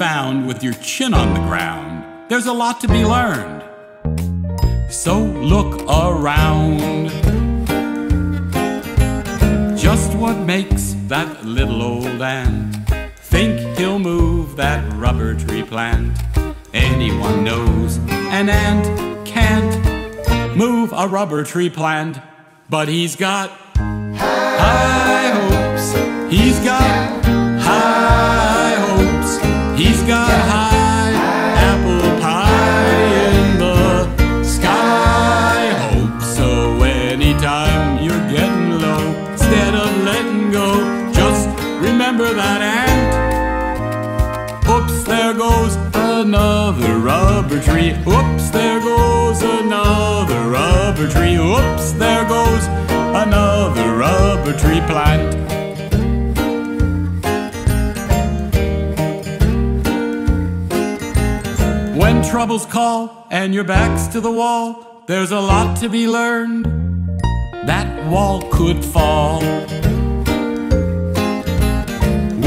found with your chin on the ground. There's a lot to be learned. So look around. Just what makes that little old ant think he'll move that rubber tree plant? Anyone knows an ant can't move a rubber tree plant, but he's got high hopes. He's got that ant. Oops, there goes another rubber tree. Oops, there goes another rubber tree. Oops, there goes another rubber tree plant. When troubles call and your back's to the wall, there's a lot to be learned. That wall could fall.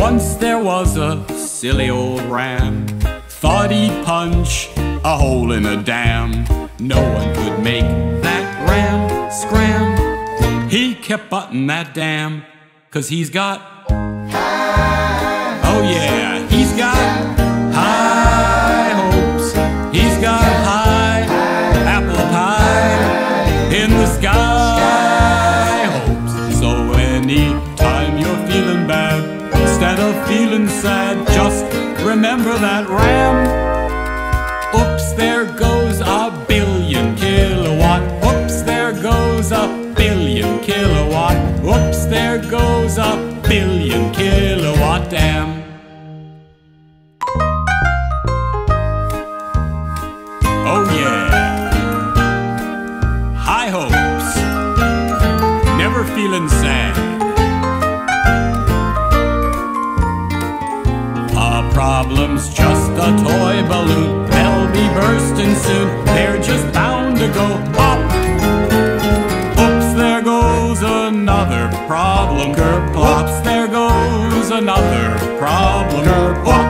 Once there was a silly old ram, thought he'd punch a hole in a dam. No one could make that ram scram. He kept butting that dam, cause he's got. Oh yeah, he's got instead of feeling sad, just remember that ram. Oops, there goes a billion kilowatt. Oops, there goes a billion kilowatt. Oops, there goes a billion kilowatt dam. Oh yeah. Problem's just a toy balloon. They'll be bursting soon. They're just bound to go pop. Oops, there goes another problem. Kerplops, there goes another problem. Oops,